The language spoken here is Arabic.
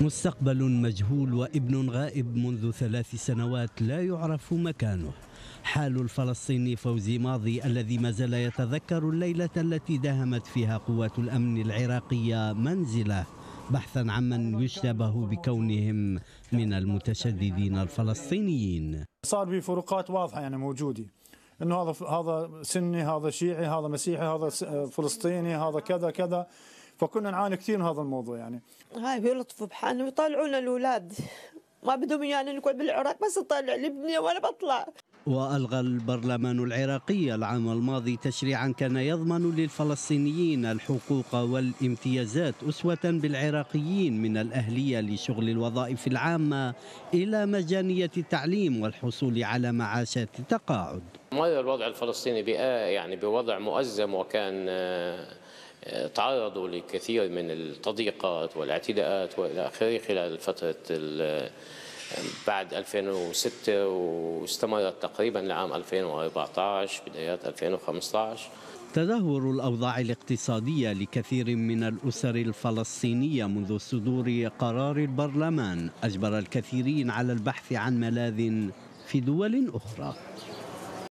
مستقبل مجهول وابن غائب منذ ثلاث سنوات لا يعرف مكانه. حال الفلسطيني فوزي ماضي الذي ما زال يتذكر الليلة التي داهمت فيها قوات الأمن العراقية منزله بحثا عمن يشتبه بكونهم من المتشددين الفلسطينيين. صار في فروقات واضحة يعني موجودة إنه هذا هذا سني هذا شيعي هذا مسيحي هذا فلسطيني هذا كذا كذا. فكنا نعاني كثير من هذا الموضوع يعني. هاي بيلطفوا بحالنا ويطلعونا الأولاد. ما بدهم يعني نقعد بالعراق بس اطلع لابني وأنا بطلع. وألغى البرلمان العراقي العام الماضي تشريعا كان يضمن للفلسطينيين الحقوق والامتيازات أسوة بالعراقيين من الأهلية لشغل الوظائف العامة إلى مجانية التعليم والحصول على معاشات التقاعد. مر الوضع الفلسطيني يعني بوضع مؤزم وكان تعرضوا لكثير من التضييقات والاعتداءات والى آخره خلال فترة بعد 2006 واستمرت تقريبا لعام 2014 بدايات 2015 تدهور الأوضاع الاقتصادية لكثير من الأسر الفلسطينية منذ صدور قرار البرلمان أجبر الكثيرين على البحث عن ملاذ في دول أخرى.